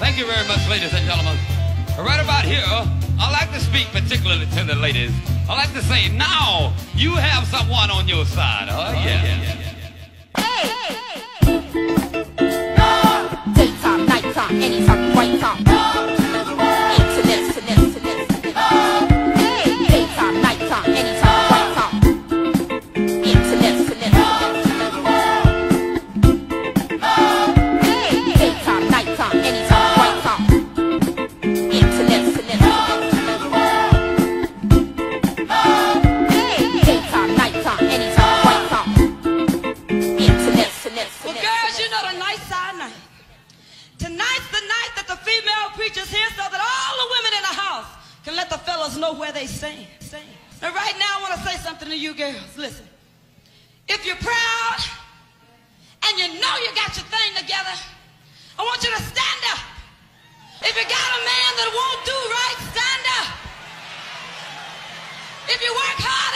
Thank you very much, ladies and gentlemen. Right about here, I like to speak particularly to the ladies. I like to say, now you have someone on your side. Oh, yeah. yeah, yeah. Daytime, nighttime, anytime, right time. Preacher's here so that all the women in the house can let the fellas know where they stand. stand. And right now, I want to say something to you girls. Listen. If you're proud and you know you got your thing together, I want you to stand up. If you got a man that won't do right, stand up. If you work hard